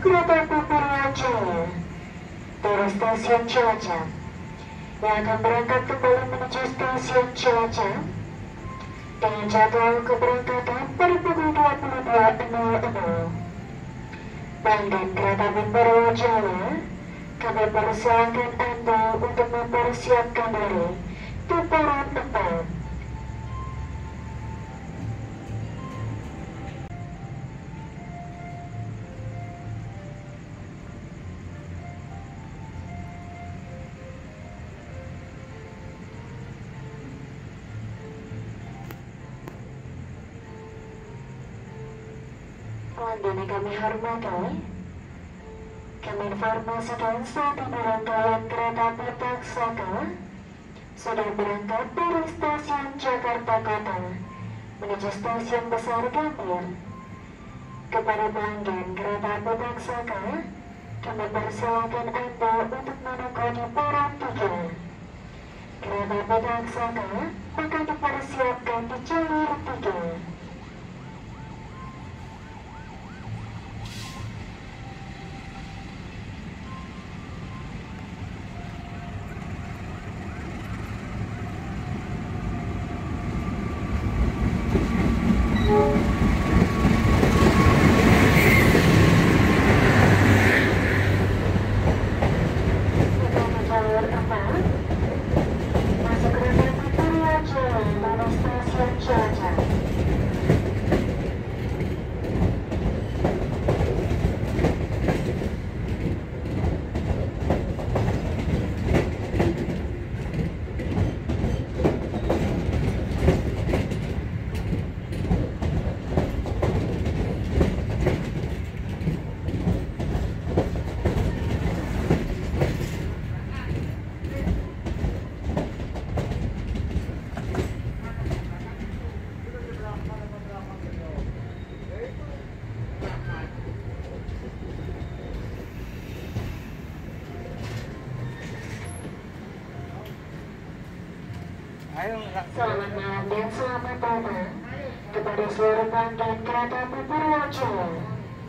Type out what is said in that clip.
Kereta api Purwojaya dari stasiun Cilacap yang akan berangkat kembali menuju stasiun Cilacap dengan jadwal keberangkatan pada pukul 22.00. Pelanggan kereta api Purwojaya, kami persilakan Anda untuk mempersiapkan diri di peron 4. Pelanggan yang kami hormati, kami informasikan saat rangkaian kereta api Taksaka sudah berangkat dari stasiun Jakarta Kota menuju stasiun Besar Gambir. Kepada pelanggan kereta api Taksaka, kami persilakan Anda untuk menunggu di peron 3. Kereta api Taksaka akan dipersiapkan di jalur 3. Pertama jalur 4 Masuk kereta api Purwojaya dari stasiun Cilacap. Ayo enggak. Selamat malam dan selamat datang kepada seluruh pelanggan kereta Purwojaya.